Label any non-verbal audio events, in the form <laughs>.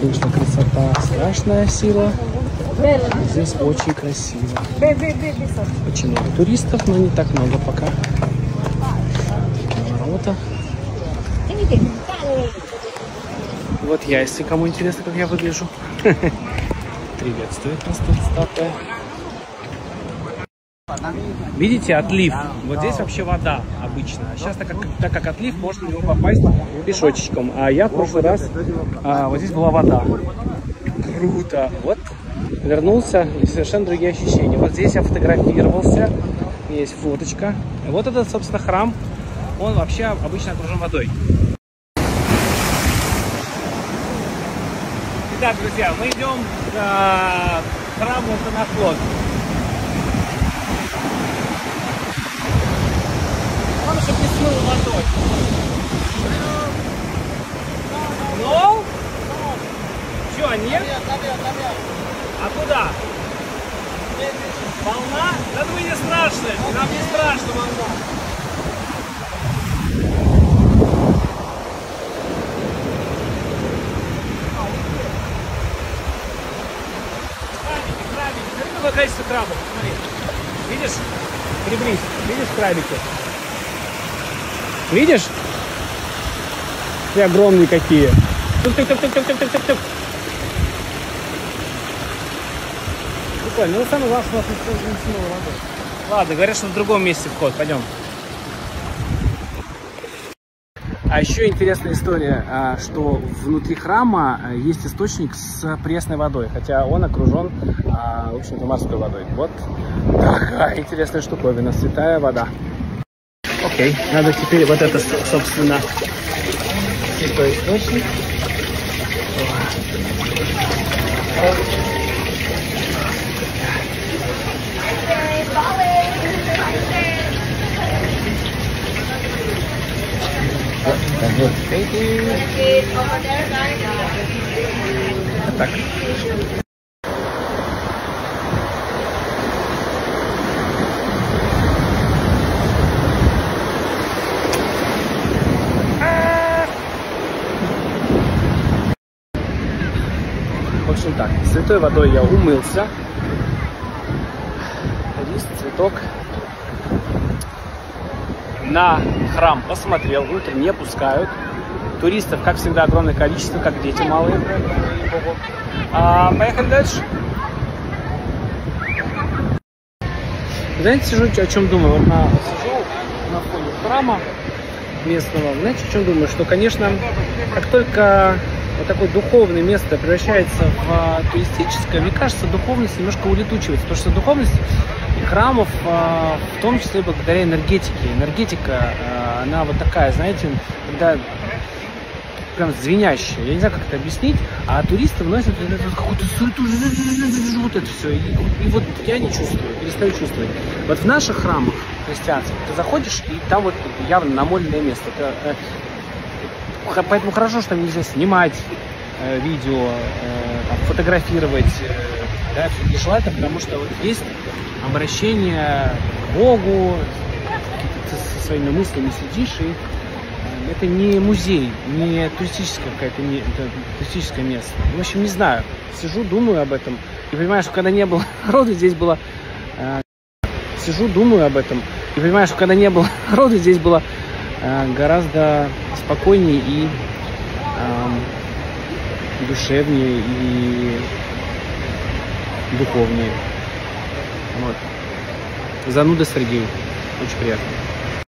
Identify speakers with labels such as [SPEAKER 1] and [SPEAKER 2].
[SPEAKER 1] Конечно, красота страшная сила. Здесь очень красиво. Очень много туристов, но не так много пока. Ворота. Вот я, если кому интересно, как я выгляжу. <laughs> Приветствует нас статуя. Видите, отлив. Вот здесь вообще вода обычно. Сейчас, так как, так как отлив, можно в него попасть пешочечком. А я в прошлый раз, а, вот здесь была вода. Круто. Вот вернулся, и совершенно другие ощущения. Вот здесь я фотографировался, есть фоточка. Вот этот, собственно, храм, он вообще обычно окружен водой. Итак, друзья, мы идем к храму Танафлот. Смыло водой. Ну? Что, нет? А куда? Волна? Да вы не страшно, нам не страшно волна. Крабики. Смотри. Видишь? Приблизь. Видишь крабики? Видишь? И огромные какие. Тук-тук-тук-тук-тук-тук-тук. Прикольно. Ну, самое главное, что у нас не смыло водой. Ладно, говорят, что в другом месте вход. Пойдем. А еще интересная история, а, что внутри храма а, есть источник с пресной водой, хотя он окружен, а, в общем-то, морской водой. Вот <laughs> такая интересная штуковина, святая вода. Окей, надо теперь вот это, собственно, святой источник. Так. Общем так, святой водой я умылся. Лист, цветок. На храм посмотрел, внутрь не пускают. Туристов, как всегда, огромное количество, как дети малые. А, поехали дальше. Знаете, сижу, о чем думаю? Вот на, сижу на фоне храма местного. Знаете, о чем думаю? Что, конечно, как только вот такое духовное место превращается в а, туристическое, мне кажется, духовность немножко улетучивается. Потому что духовность храмов, а, в том числе благодаря энергетике. Энергетика, а, она вот такая, знаете, когда прям звенящая. Я не знаю, как это объяснить, а туристы вносят какую-то суету, вот это все. И, и вот я не чувствую, перестаю чувствовать. Вот в наших храмах христианских ты заходишь, и там вот явно намоленное место. Это, э, поэтому хорошо, что нельзя снимать э, видео, э, там, фотографировать, э, да, всё нежелательно, потому что вот есть обращение к Богу, ты со своими мыслями сидишь и э, это не музей, не туристическое какое-то не, это туристическое место. В общем, не знаю. Сижу, думаю об этом. И понимаю, что когда не было <laughs> народу, здесь было... э, сижу, думаю об этом. И понимаю, что когда не было <laughs> народу, здесь было гораздо спокойнее и душевнее и духовнее. Вот. Зануда Сергей. Очень приятно.